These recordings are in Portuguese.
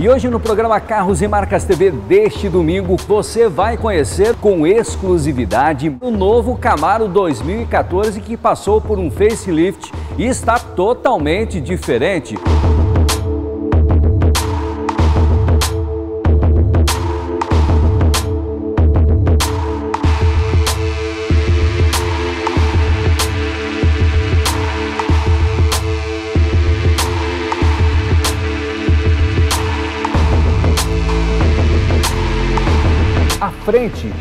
E hoje no programa Carros e Marcas TV deste domingo, você vai conhecer com exclusividade o novo Camaro 2014 que passou por um facelift e está totalmente diferente. A frente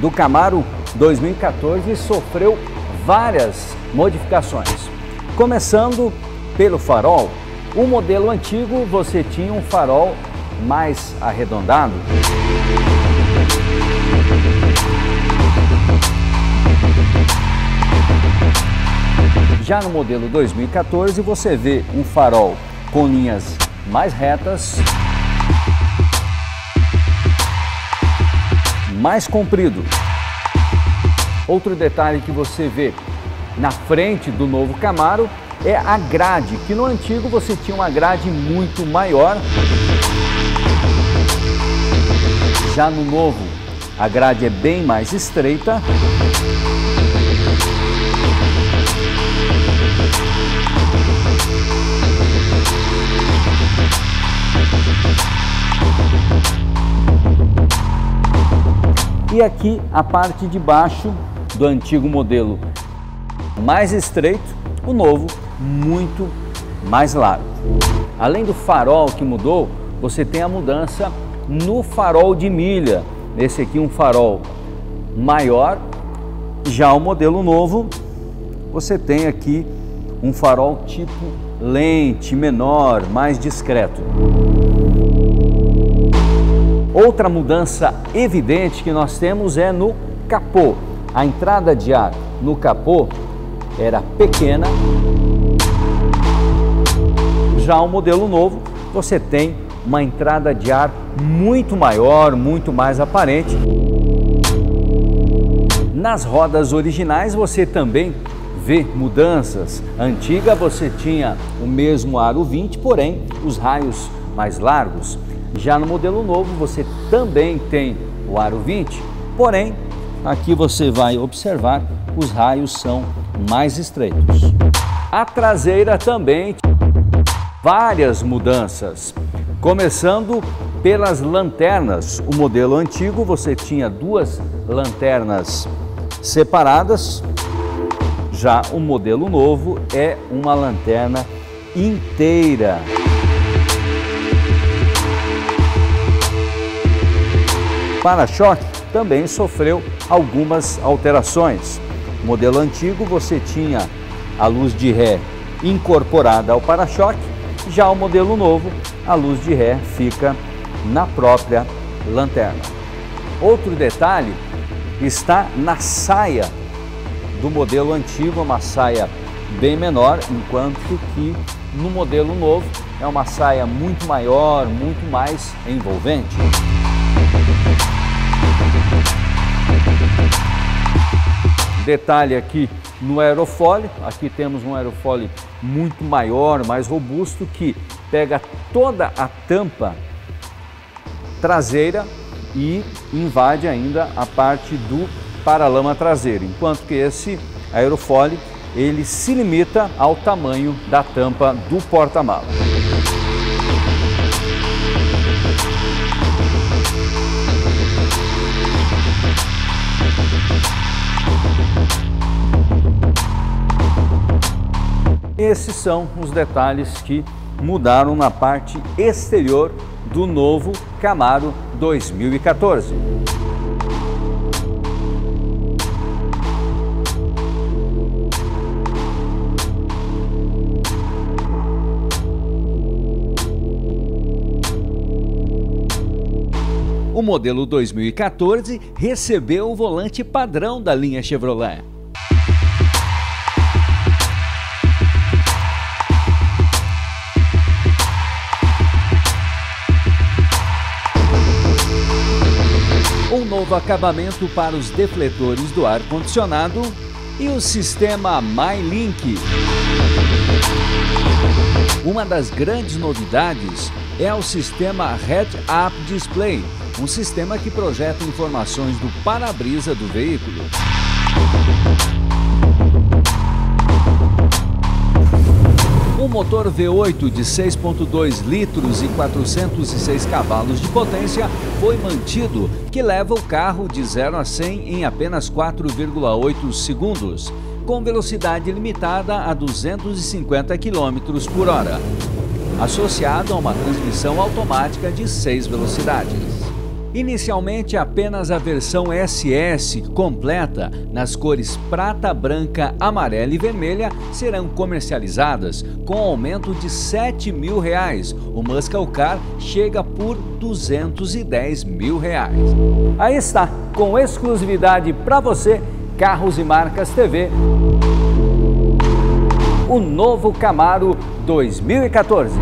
do Camaro 2014 sofreu várias modificações. Começando pelo farol, o modelo antigo você tinha um farol mais arredondado. Já no modelo 2014 você vê um farol com linhas mais retas, mais comprido. Outro detalhe que você vê na frente do novo Camaro é a grade, que no antigo você tinha uma grade muito maior. Já no novo, a grade é bem mais estreita. E aqui a parte de baixo do antigo modelo mais estreito, o novo muito mais largo. Além do farol que mudou, você tem a mudança no farol de milha. Esse aqui um farol maior. Já o modelo novo, você tem aqui um farol tipo lente, menor, mais discreto. Outra mudança evidente que nós temos é no capô. A entrada de ar no capô era pequena. Já o modelo novo, você tem uma entrada de ar muito maior, muito mais aparente. Nas rodas originais você também vê mudanças. Antiga você tinha o mesmo aro 20, porém os raios mais largos. Já no modelo novo você também tem o aro 20, porém aqui você vai observar os raios são mais estreitos. A traseira também várias mudanças, começando pelas lanternas. O modelo antigo você tinha duas lanternas separadas, já o modelo novo é uma lanterna inteira. Para-choque também sofreu algumas alterações. No modelo antigo você tinha a luz de ré incorporada ao para-choque, já o modelo novo, a luz de ré fica na própria lanterna. Outro detalhe está na saia do modelo antigo, uma saia bem menor, enquanto que no modelo novo é uma saia muito maior, muito mais envolvente. Detalhe aqui no aerofólio, aqui temos um aerofólio muito maior, mais robusto, que pega toda a tampa traseira e invade ainda a parte do paralama traseiro, enquanto que esse aerofólio ele se limita ao tamanho da tampa do porta-mala. Esses são os detalhes que mudaram na parte exterior do novo Camaro 2014. O modelo 2014 recebeu o volante padrão da linha Chevrolet. um novo acabamento para os defletores do ar-condicionado e o sistema MyLink. Uma das grandes novidades é o sistema Head-Up Display, um sistema que projeta informações do para-brisa do veículo. Um motor V8 de 6.2 litros e 406 cavalos de potência foi mantido, que leva o carro de 0 a 100 em apenas 4,8 segundos, com velocidade limitada a 250 km por hora, associado a uma transmissão automática de 6 velocidades. Inicialmente apenas a versão SS completa, nas cores prata, branca, amarela e vermelha, serão comercializadas com aumento de 7 mil reais. O Muscle Car chega por 210 mil reais. Aí está, com exclusividade para você, Carros e Marcas TV, o novo Camaro 2014.